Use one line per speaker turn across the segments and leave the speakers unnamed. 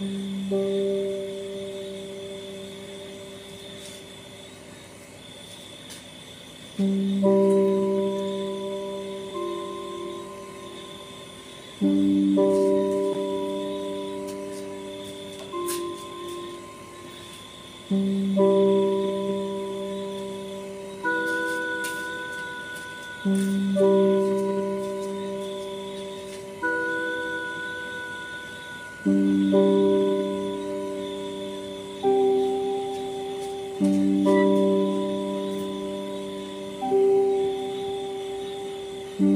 Mm-hmm.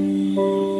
Música